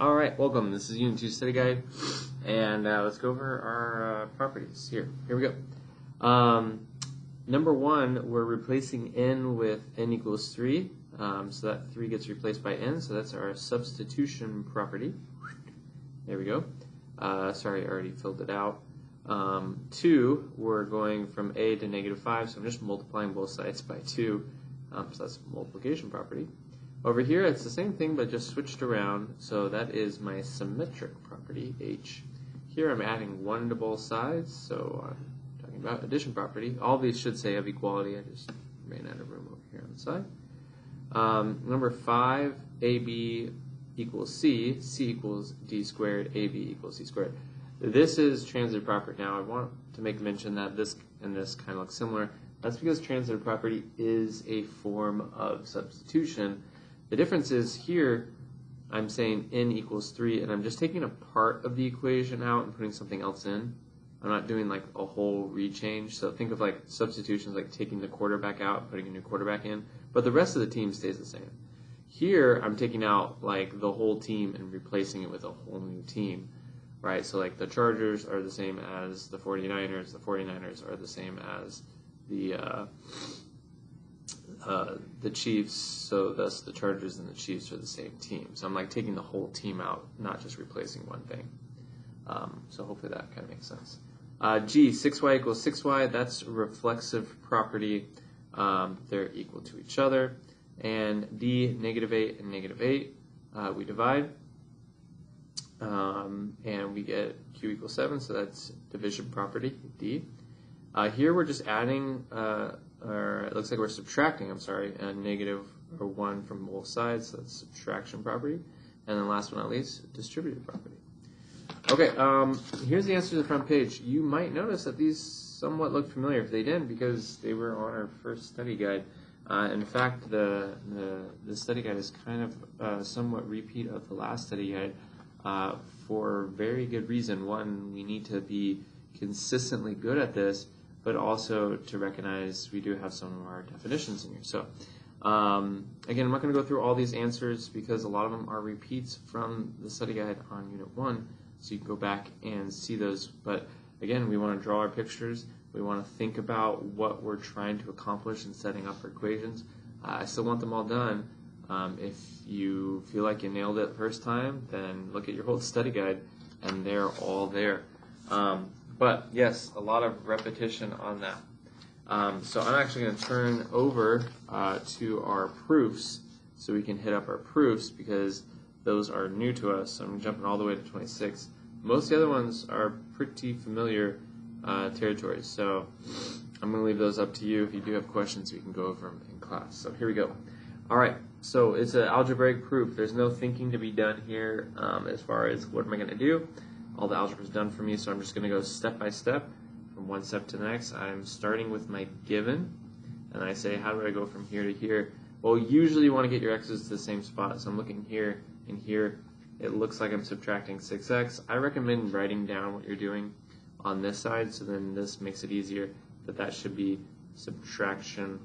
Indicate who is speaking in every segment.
Speaker 1: All right, welcome. This is Unit 2 Study Guide, and uh, let's go over our uh, properties. Here, here we go. Um, number one, we're replacing n with n equals 3, um, so that 3 gets replaced by n, so that's our substitution property. There we go. Uh, sorry, I already filled it out. Um, 2, we're going from a to negative 5, so I'm just multiplying both sides by 2, um, so that's multiplication property. Over here, it's the same thing, but just switched around. So that is my symmetric property, H. Here I'm adding 1 to both sides, so I'm talking about addition property. All these should say of equality. I just ran out of room over here on the side. Um, number 5, AB equals C. C equals D squared. AB equals C squared. This is transitive property. Now, I want to make mention that this and this kind of look similar. That's because transitive property is a form of substitution the difference is here, I'm saying n equals 3, and I'm just taking a part of the equation out and putting something else in. I'm not doing like a whole rechange. So think of like substitutions like taking the quarterback out, putting a new quarterback in, but the rest of the team stays the same. Here, I'm taking out like the whole team and replacing it with a whole new team, right? So like the Chargers are the same as the 49ers, the 49ers are the same as the uh, uh, the Chiefs, so thus the Chargers and the Chiefs are the same team. So I'm like taking the whole team out, not just replacing one thing. Um, so hopefully that kind of makes sense. Uh, G, 6y equals 6y, that's reflexive property. Um, they're equal to each other. And D, negative 8 and negative 8, uh, we divide. Um, and we get Q equals 7, so that's division property, D. Uh, here we're just adding uh, or it looks like we're subtracting, I'm sorry, a negative or 1 from both sides, so that's subtraction property. And then last but not least, distributive property. Okay, um, here's the answer to the front page. You might notice that these somewhat look familiar. If they didn't, because they were on our first study guide. Uh, in fact, the, the, the, study guide is kind of uh, somewhat repeat of the last study guide uh, for very good reason. One, we need to be consistently good at this, but also to recognize we do have some of our definitions in here. So um, again, I'm not going to go through all these answers because a lot of them are repeats from the study guide on Unit 1, so you can go back and see those. But again, we want to draw our pictures. We want to think about what we're trying to accomplish in setting up our equations. Uh, I still want them all done. Um, if you feel like you nailed it the first time, then look at your whole study guide, and they're all there. Um, but yes, a lot of repetition on that. Um, so I'm actually going to turn over uh, to our proofs so we can hit up our proofs because those are new to us. So I'm jumping all the way to 26. Most of the other ones are pretty familiar uh, territories. So I'm going to leave those up to you. If you do have questions, we can go over them in class. So here we go. All right, so it's an algebraic proof. There's no thinking to be done here um, as far as what am I going to do all the algebra is done for me, so I'm just going to go step by step from one step to the next. I'm starting with my given, and I say, how do I go from here to here? Well, usually you want to get your x's to the same spot, so I'm looking here and here. It looks like I'm subtracting 6x. I recommend writing down what you're doing on this side, so then this makes it easier, but that should be subtraction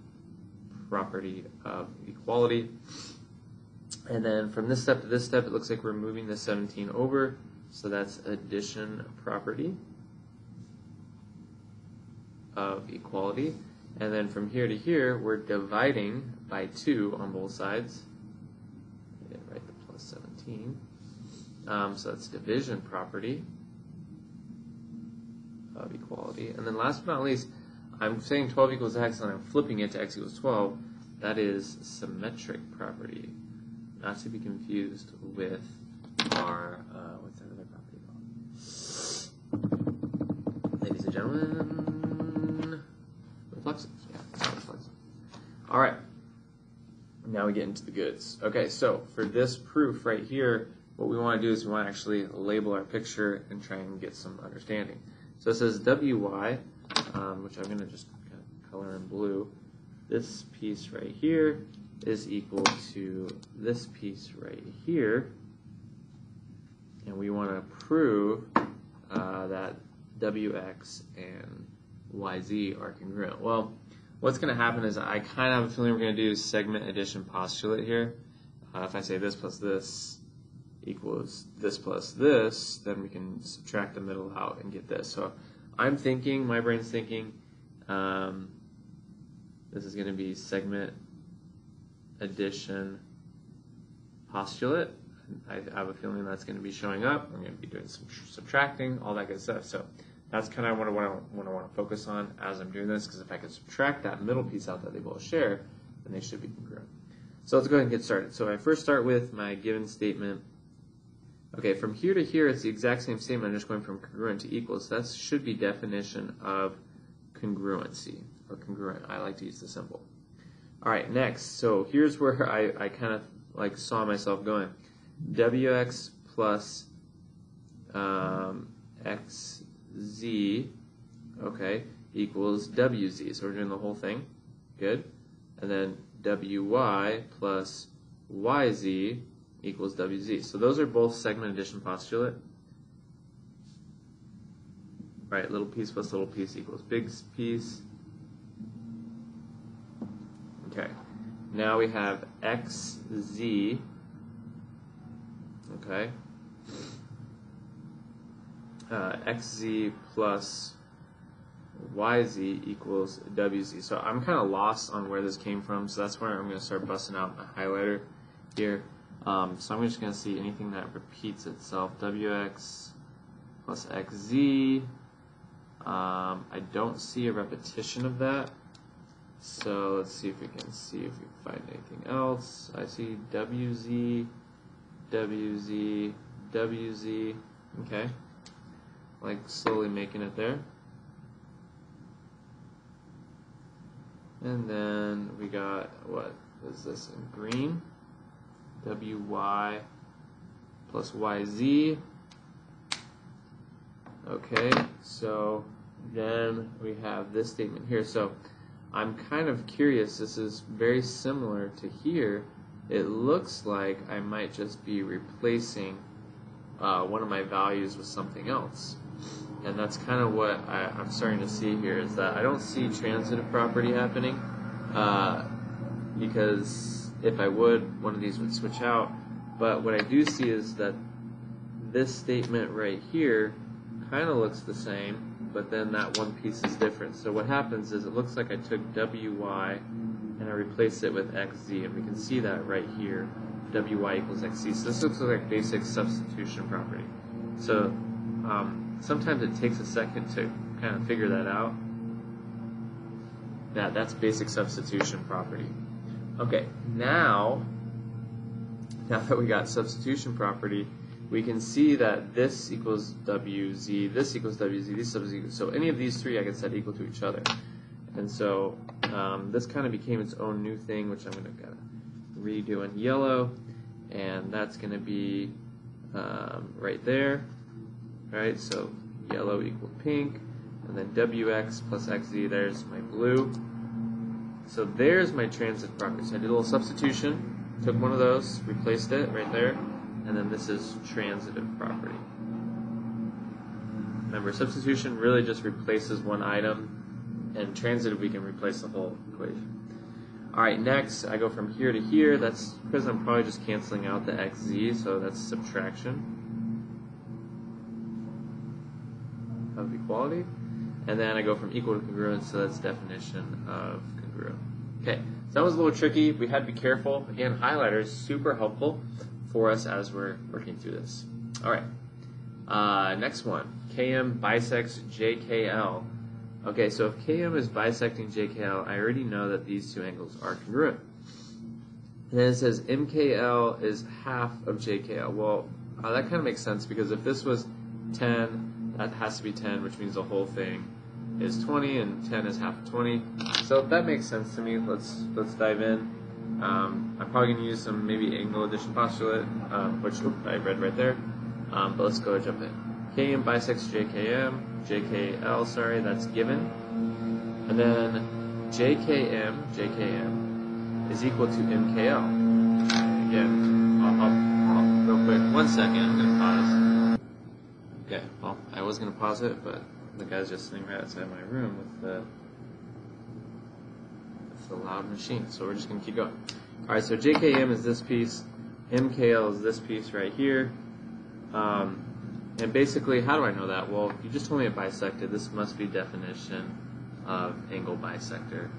Speaker 1: property of equality. And then from this step to this step, it looks like we're moving the 17 over. So that's addition property of equality. And then from here to here, we're dividing by 2 on both sides. Yeah, write the plus 17. Um, so that's division property of equality. And then last but not least, I'm saying 12 equals x and I'm flipping it to x equals 12. That is symmetric property, not to be confused with our gentlemen. Reflexive. Yeah. All right. Now we get into the goods. Okay, so for this proof right here, what we want to do is we want to actually label our picture and try and get some understanding. So it says WY, um, which I'm going to just kind of color in blue. This piece right here is equal to this piece right here. And we want to prove uh, that wx and yz are congruent. Well, what's going to happen is I kind of have a feeling we're going to do segment addition postulate here. Uh, if I say this plus this equals this plus this, then we can subtract the middle out and get this. So I'm thinking, my brain's thinking, um, this is going to be segment addition postulate. I have a feeling that's going to be showing up. I'm going to be doing some subtracting, all that good stuff. So that's kind of what I want to, want to focus on as I'm doing this, because if I can subtract that middle piece out that they both share, then they should be congruent. So let's go ahead and get started. So I first start with my given statement. Okay, from here to here, it's the exact same statement. I'm just going from congruent to equal. So that should be definition of congruency or congruent. I like to use the symbol. All right, next. So here's where I, I kind of like saw myself going. Wx plus um, xz, okay, equals wz. So we're doing the whole thing. Good. And then wy plus yz equals wz. So those are both segment addition postulate. Right, little piece plus little piece equals big piece. Okay, now we have xz, okay, uh, xz plus yz equals wz. So I'm kind of lost on where this came from, so that's where I'm going to start busting out my highlighter here. Um, so I'm just going to see anything that repeats itself. wx plus xz. Um, I don't see a repetition of that. So let's see if we can see if we find anything else. I see wz, wz, wz. Okay. Like slowly making it there. And then we got, what is this in green? wy plus yz. Okay, so then we have this statement here. So I'm kind of curious, this is very similar to here. It looks like I might just be replacing uh, one of my values with something else. And that's kind of what I, am starting to see here, is that I don't see transitive property happening, uh, because if I would, one of these would switch out. But what I do see is that this statement right here kind of looks the same, but then that one piece is different. So what happens is it looks like I took wy and I replace it with xz, and we can see that right here, wy equals xz. So this looks like basic substitution property. So um, sometimes it takes a second to kind of figure that out. Yeah, that's basic substitution property. Okay, now, now that we got substitution property, we can see that this equals wz, this equals wz, this equals wz. So any of these three I can set equal to each other. And so um, this kind of became its own new thing, which I'm going to redo in yellow. And that's going to be um, right there. Right, so yellow equal pink. And then wx plus xz, there's my blue. So there's my transit property. So I did a little substitution, took one of those, replaced it right there and then this is transitive property. Remember, substitution really just replaces one item, and transitive we can replace the whole equation. Alright, next I go from here to here. That's because I'm probably just canceling out the xz, so that's subtraction of equality. And then I go from equal to congruent, so that's definition of congruent. Okay, so that was a little tricky. We had to be careful. Again, highlighters, super helpful for us as we're working through this. All right. Uh, next one. Km bisects JKL. Okay, so if Km is bisecting JKL, I already know that these two angles are congruent. And then it says MKL is half of JKL. Well, uh, that kind of makes sense because if this was 10, that has to be 10, which means the whole thing is 20, and 10 is half of 20. So that makes sense to me. Let's let's dive in. Um, I'm probably going to use some maybe angle addition postulate, um, which I read right there. Um, but let's go jump in. Km bisects JKM, JKL, sorry, that's given. And then JKM, JKM is equal to MKL. Again, I'll, I'll, I'll, real quick, one second, I'm going to pause. Okay, well, I was going to pause it, but the guy's just sitting right outside my room with the the loud machine. So we're just going to keep going. All right, so JKM is this piece, MKL is this piece right here, Um, and basically, how do I know that? Well, you just told me it bisected. This must be definition of angle bisector.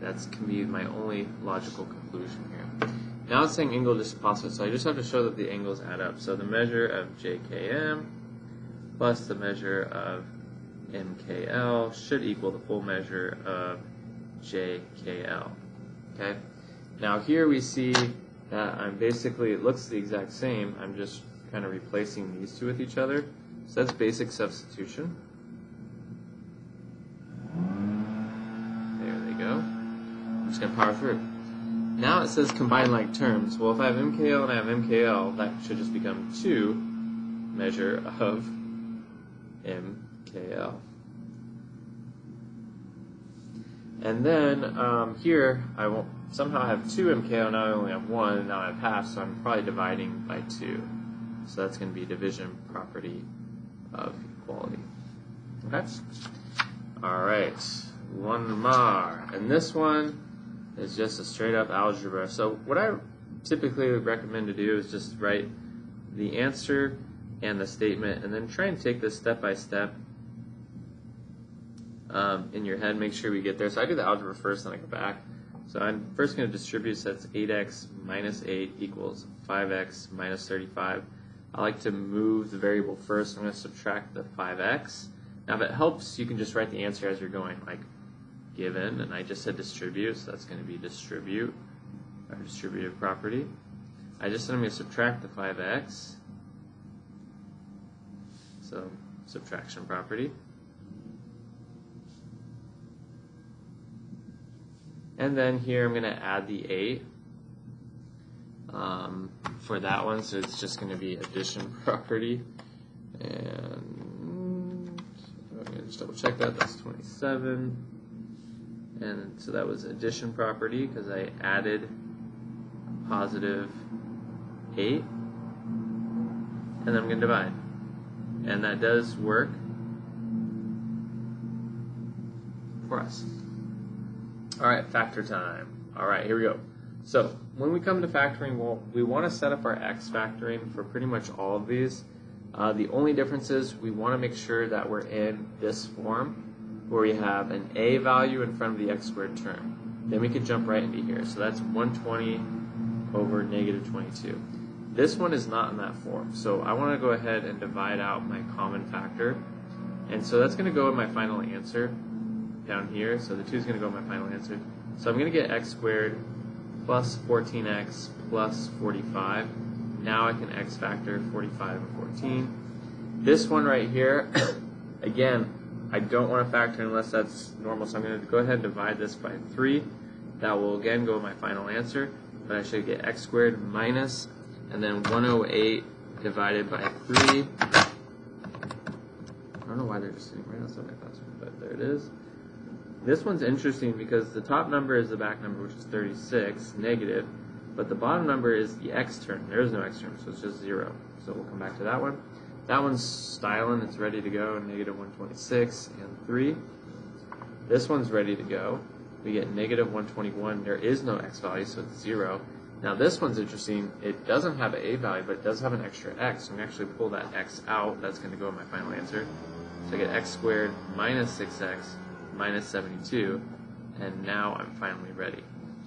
Speaker 1: That's can be my only logical conclusion here. Now it's saying angle just positive, so I just have to show that the angles add up. So the measure of JKM plus the measure of MKL should equal the full measure of JKL. Okay. Now here we see that I'm basically, it looks the exact same, I'm just kind of replacing these two with each other. So that's basic substitution. There they go. I'm just going to power through. Now it says combine like terms. Well, if I have MKL and I have MKL, that should just become 2 measure of MKL. And then um, here, I won't somehow have 2 MKL, now I only have 1, and now I have half, so I'm probably dividing by 2. So that's going to be division property of equality. Okay? Alright, one more. And this one is just a straight up algebra. So what I typically would recommend to do is just write the answer and the statement and then try and take this step by step um, in your head. Make sure we get there. So I do the algebra first, then I go back. So I'm first going to distribute, so that's 8x minus 8 equals 5x minus 35. I like to move the variable first. I'm going to subtract the 5x. Now if it helps, you can just write the answer as you're going, like given, and I just said distribute, so that's going to be distribute, our distributive property. I just said I'm going to subtract the 5x, so subtraction property. And then here I'm going to add the 8 um, for that one, so it's just going to be addition property. And I'm going to just double check that, that's 27. And so that was addition property because I added positive 8. And then I'm going to divide. And that does work for us. All right, factor time. All right, here we go. So when we come to factoring, we want to set up our x factoring for pretty much all of these. Uh, the only difference is we want to make sure that we're in this form where we have an a value in front of the x squared term. Then we can jump right into here. So that's 120 over negative 22. This one is not in that form. So I want to go ahead and divide out my common factor. And so that's going to go in my final answer down here. So the 2 is going to go in my final answer. So I'm going to get x squared plus 14x plus 45. Now I can x factor 45 and 14. This one right here, again, I don't want to factor unless that's normal, so I'm going to go ahead and divide this by 3. That will again go my final answer, but I should get x squared minus, and then 108 divided by 3. I don't know why they're just sitting right outside my classroom, but there it is. This one's interesting because the top number is the back number, which is 36, negative, but the bottom number is the x term. There is no x term, so it's just 0. So we'll come back to that one. That one's styling, it's ready to go, negative 126 and 3. This one's ready to go. We get negative 121. There is no x value, so it's 0. Now this one's interesting. It doesn't have an a value, but it does have an extra x. So I'm actually pull that x out. That's going to go in my final answer. So I get x squared minus 6x minus 72. And now I'm finally ready.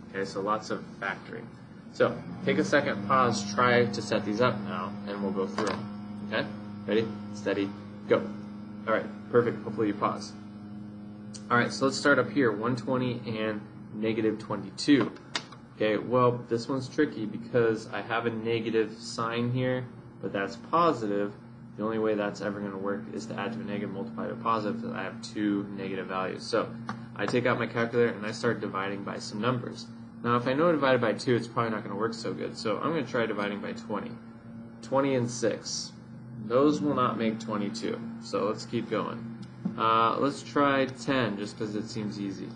Speaker 1: Okay, so lots of factoring. So take a second, pause, try to set these up now, and we'll go through them. Okay? Ready, steady, go. All right, perfect. Hopefully you pause. All right, so let's start up here, 120 and negative 22. Okay, well, this one's tricky because I have a negative sign here, but that's positive. The only way that's ever going to work is to add to a negative, multiply to a positive, I have two negative values. So I take out my calculator and I start dividing by some numbers. Now, if I know divided by 2, it's probably not going to work so good, so I'm going to try dividing by 20. 20 and 6. Those will not make 22. So let's keep going. Uh, let's try 10 just because it seems easy.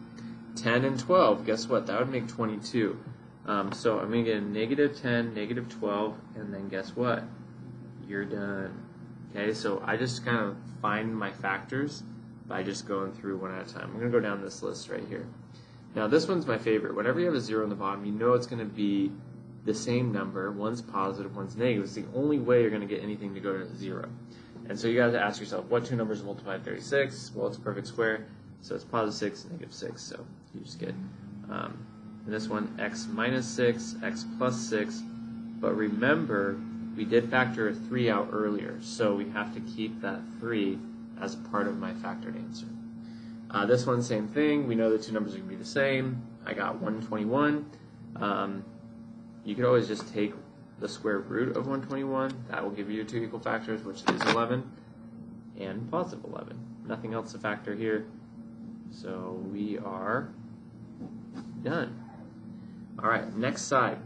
Speaker 1: 10 and 12, guess what? That would make 22. Um, so I'm going to get a negative 10, negative 12, and then guess what? You're done. Okay, so I just kind of find my factors by just going through one at a time. I'm going to go down this list right here. Now this one's my favorite. Whenever you have a zero on the bottom, you know it's going to be the same number. One's positive, one's negative. It's the only way you're going to get anything to go to zero. And so you got to ask yourself, what two numbers multiply 36? Well, it's a perfect square, so it's positive 6, negative 6. So you just get, um, this one, x minus 6, x plus 6. But remember, we did factor a 3 out earlier, so we have to keep that 3 as a part of my factored answer. Uh, this one, same thing. We know the two numbers are going to be the same. I got 121. Um, you could always just take the square root of 121. That will give you your two equal factors, which is 11 and positive 11. Nothing else to factor here. So we are done. All right, next side.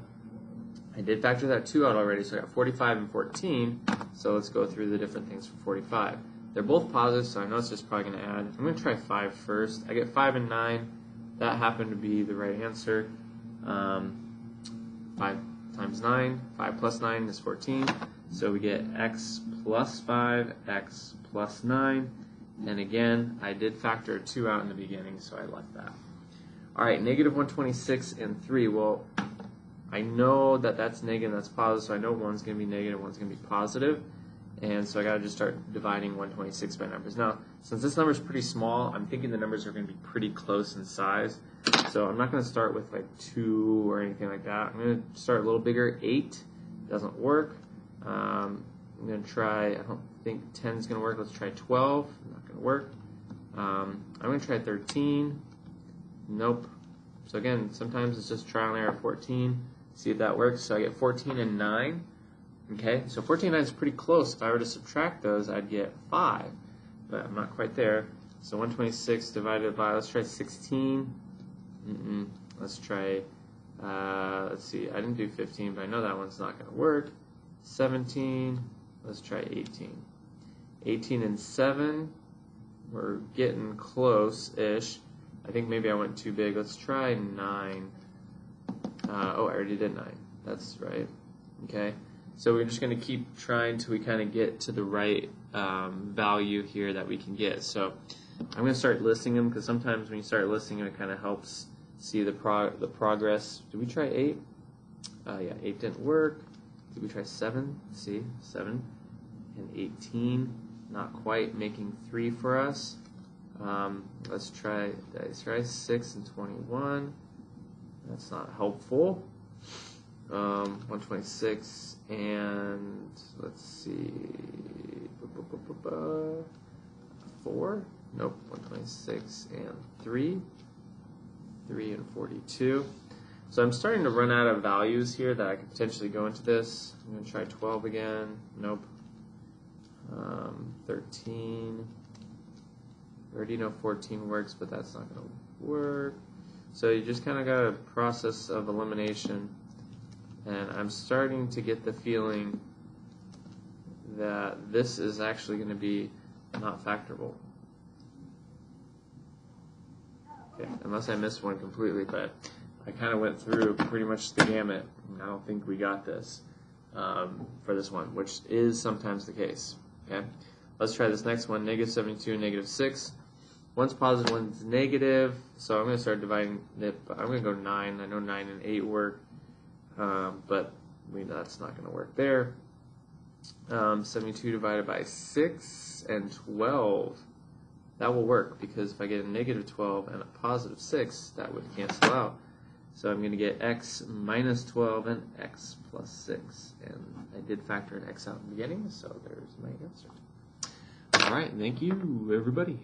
Speaker 1: I did factor that 2 out already, so I got 45 and 14. So let's go through the different things for 45. They're both positive, so I know it's just probably going to add. I'm going to try 5 first. I get 5 and 9. That happened to be the right answer. Um, 5 times 9, 5 plus 9 is 14. So we get x plus 5, x plus 9. And again, I did factor 2 out in the beginning, so I left that. All right, negative 126 and 3. Well, I know that that's negative, that's positive, so I know one's going to be negative, one's going to be positive. And so I got to just start dividing 126 by numbers. Now, since this number is pretty small, I'm thinking the numbers are going to be pretty close in size. So I'm not going to start with like 2 or anything like that. I'm going to start a little bigger. 8 doesn't work. Um, I'm going to try, I don't think 10 is going to work. Let's try 12. Not going to work. Um, I'm going to try 13. Nope. So again, sometimes it's just trial and error 14. See if that works. So I get 14 and 9. Okay, so 14 and 9 is pretty close. If I were to subtract those, I'd get 5. But I'm not quite there. So 126 divided by, let's try 16. Mm-mm. Let's try, uh, let's see, I didn't do 15, but I know that one's not going to work. 17, let's try 18. 18 and 7, we're getting close-ish. I think maybe I went too big. Let's try 9. Uh, oh, I already did 9. That's right. Okay. So we're just going to keep trying till we kind of get to the right um, value here that we can get. So I'm going to start listing them because sometimes when you start listing them, it kind of helps see the prog the progress. Did we try 8? Uh, yeah, 8 didn't work. Did we try 7? See, 7 and 18. Not quite making 3 for us. Um, let's try, let's try 6 and 21. That's not helpful. Um, 126 and let's see, four. Nope, 126 and three. Three and 42. So I'm starting to run out of values here that I could potentially go into this. I'm going to try 12 again. Nope. Um, 13. I already know 14 works, but that's not going to work. So you just kind of got a process of elimination and I'm starting to get the feeling that this is actually going to be not factorable. Okay, unless I missed one completely, but I kind of went through pretty much the gamut. I don't think we got this um, for this one, which is sometimes the case. Okay, let's try this next one: negative 72, negative 6. One's positive, one's negative. So I'm going to start dividing it. I'm going to go 9. I know 9 and 8 work um, but we know that's not going to work there. Um, 72 divided by 6 and 12, that will work because if I get a negative 12 and a positive 6, that would cancel out. So I'm going to get x minus 12 and x plus 6. And I did factor an x out in the beginning, so there's my answer. All right, thank you, everybody.